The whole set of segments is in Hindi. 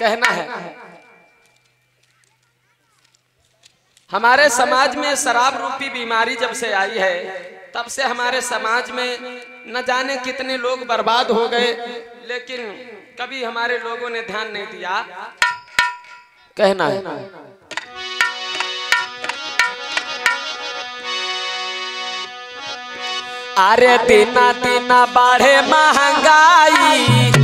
कहना है। हमारे समाज में शराब रूपी बीमारी जब से आई है, तब से हमारे समाज में न जाने कितने लोग बर्बाद हो गए, लेकिन कभी हमारे लोगों ने ध्यान नहीं दिया। कहना है। अरे तीना तीना बढ़े महँगाई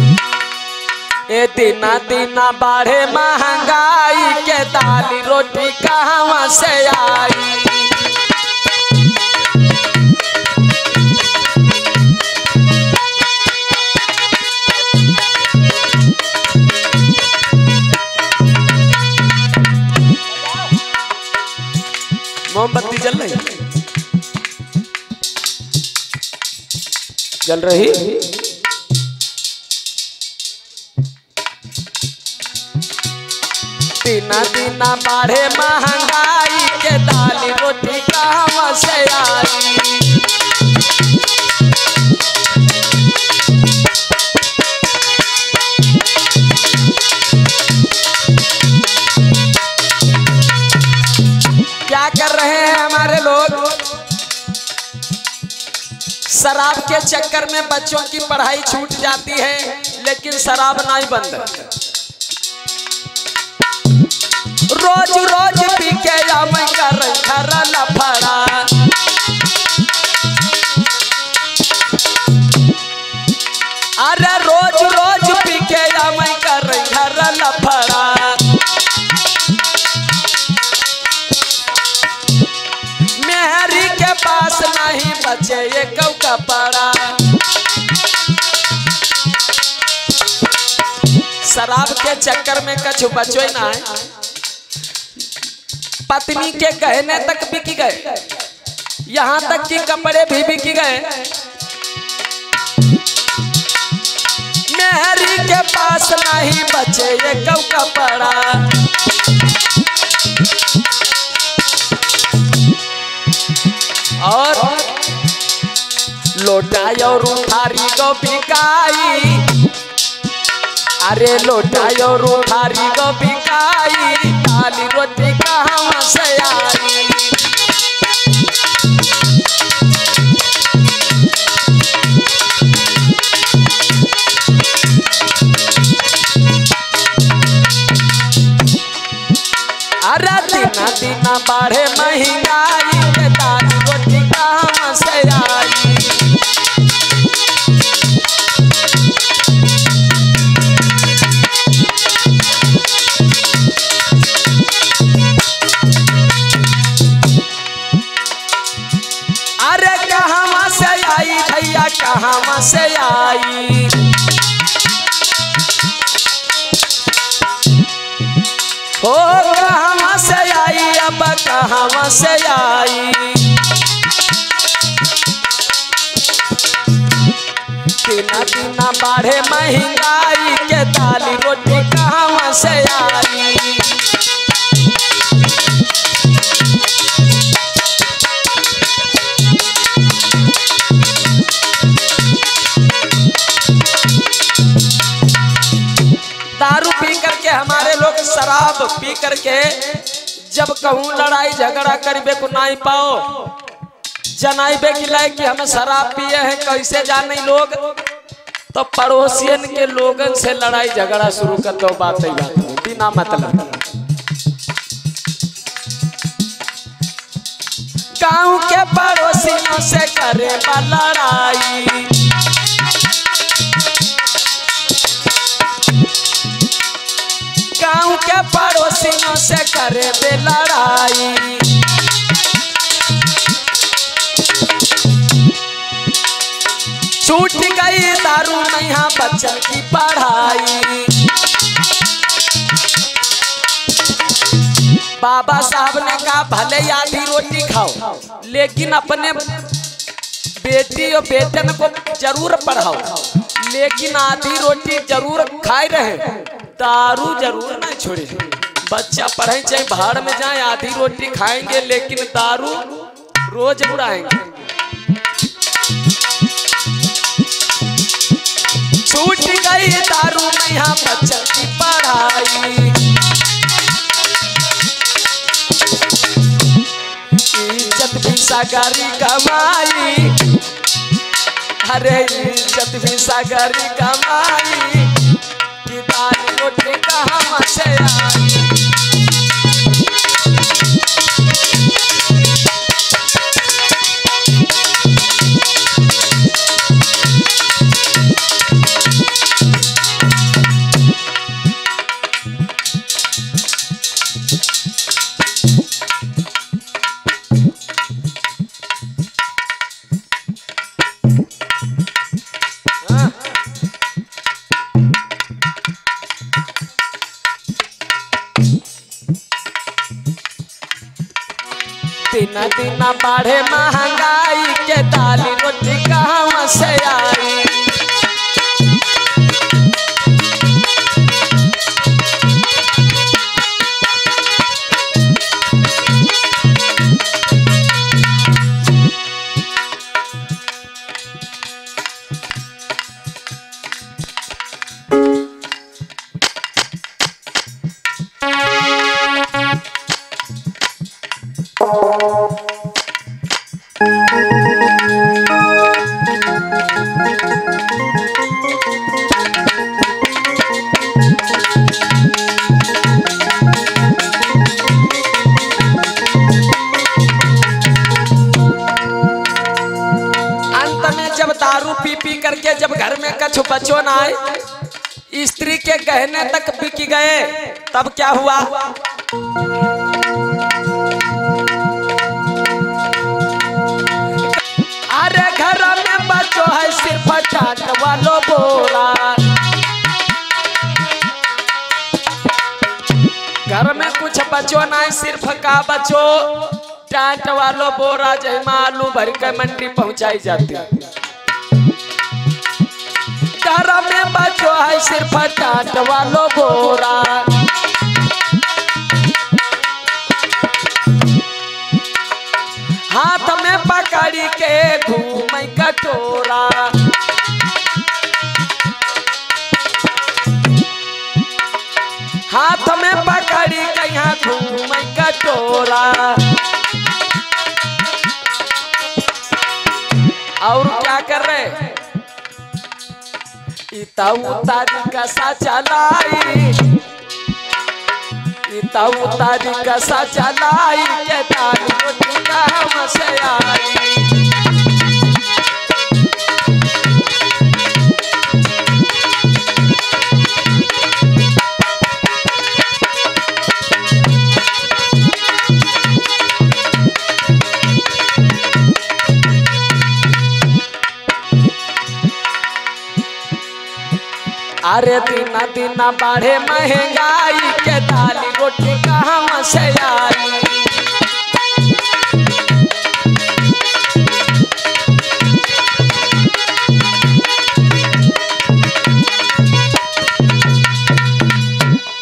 ए दिना दिना बढ़े महँगाई के दाली रोटी कहवा से आई? मोमबत्ती जल रही? जल रही? दिना दिना बढ़े महँगाई के दाली रोटी कहवा से आई क्या कर रहे हैं हमारे लोग? शराब के चक्कर में बच्चों की पढ़ाई छूट जाती है, लेकिन शराब नहीं बंद। रोज रोज पी के हम लफड़ा अरे रोज रोज पी के हम लफड़ा मेहरी के पास नहीं बचे ये कौ कपड़ा शराब के चक्कर में कछु बचो ना है। पत्नी के गहने तक बिक गए। यहाँ तक कि कपड़े भी बिक गए। मेहरी के पास नहीं बचे ये कौ कपड़ा। और लोटाई और उठारी गो बिकाई अरे लोटाई और उठारी गो बिकाई दाली रोटी बढ़े महँगाई दाली रोटी कहाँ से आई? अरे कहाँ से आई भैया, कहाँ से आई? अब कहाँ से आई दिना दिना बढ़े महँगाई के दाली रोटी कहाँ से आई दारू पी करके हमारे लोग शराब पी करके जब कहूँ लड़ाई झगड़ा करबे को नहीं पाओ। जनाइबे की लाए कि हमें शराब पिए हैं, कैसे जाने लोग? तो पड़ोसियन के लोगन से लड़ाई झगड़ा शुरू कर दो, बात बिना मतलब। गाँव के पड़ोसियों से करे लड़ाई। पड़ोसियों से करे बे लड़ाई। छूट गई दारू नैया बच्चन की पढ़ाई। बाबा साहब ने कहा, भले आधी रोटी खाओ, लेकिन अपने बेटी और बेटन को ज़रूर पढ़ाओ। लेकिन आधी रोटी ज़रूर खाए रहे, दारू ज़रूर नहीं छोड़े। बच्चा पढ़े चाहे बाहर में जाए, आधी रोटी खाएँगे, लेकिन दारू रोज उड़ाएँगे छूट गई दारू में यहाँ बच्चन की पढ़ाई। इज़्ज़त भी सागरी कमाई। अरे इज़्ज़त भी सागरी कमाई। कि दाल रोटी कहाँ से आई? दिन बढ़े महँगाई के दाली रोटी कहाँ से आई? पी जब घर में कछु बचो ना आए स्त्री के गहने तक बिक गए, तब क्या हुआ? अरे घर में बचो है, सिर्फ़ चाट वालो बोरा। घर में कुछ बचो नहीं सिर्फ़ का बचो टाट वालो बोरा जमा आलू भर के मंडी पहुंचाई जाती। घर में बचो है सिर्फ़ टाट वालो बोरा। हाथ में पकड़ी के घूम कटोरा हाथ में पकड़ी के यहाँ घूम कटोरा और क्या कर रहे? इता उतारी कसा चलाई इता उतारी कसा चलाई के रोटी कहाँ से आई अरे दिन दिन बढ़े महँगाई के दाल रोटी कहाँ से आई?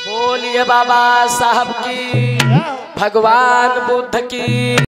बोलिए बाबा साहब की भगवान बुद्ध की।